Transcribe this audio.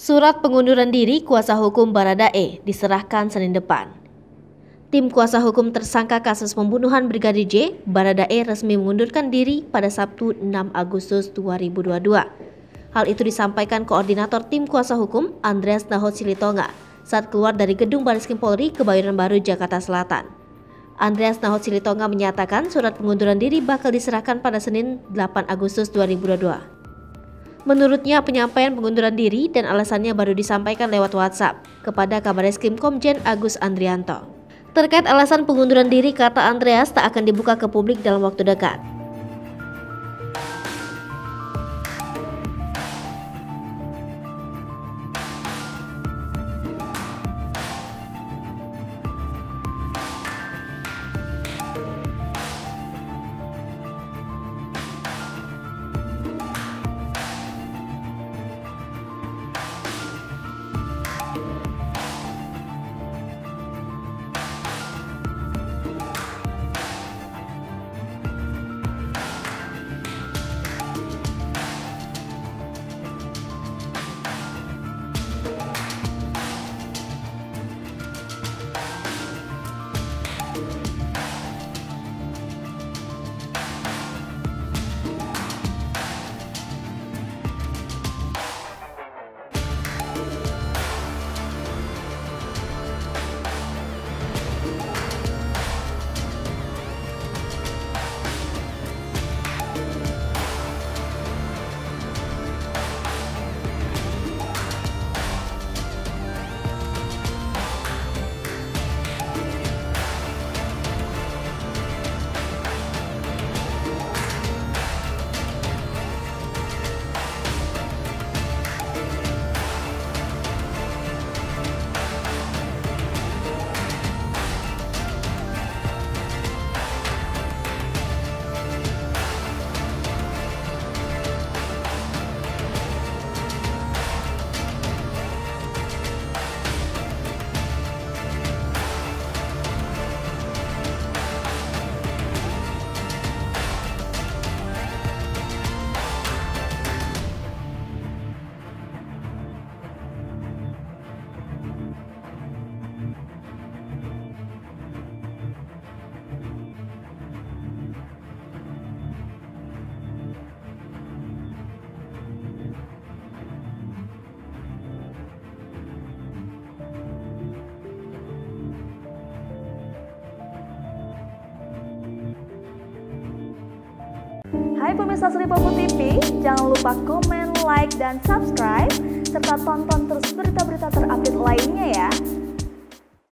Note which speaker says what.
Speaker 1: Surat pengunduran diri kuasa hukum Baradae diserahkan Senin depan. Tim kuasa hukum tersangka kasus pembunuhan Brigadir J, Baradae resmi mengundurkan diri pada Sabtu 6 Agustus 2022. Hal itu disampaikan Koordinator Tim Kuasa Hukum Andreas Nahot Silitonga saat keluar dari gedung Baris Krim Polri Kebayoran Baru, Jakarta Selatan. Andreas Nahot Silitonga menyatakan surat pengunduran diri bakal diserahkan pada Senin 8 Agustus 2022. Menurutnya penyampaian pengunduran diri dan alasannya baru disampaikan lewat WhatsApp kepada Kabar Eskrim Komjen Agus Andrianto. Terkait alasan pengunduran diri, kata Andreas tak akan dibuka ke publik dalam waktu dekat.
Speaker 2: Hai pemirsa Seripopo TV, jangan lupa komen, like, dan subscribe, serta tonton terus berita-berita terupdate lainnya ya.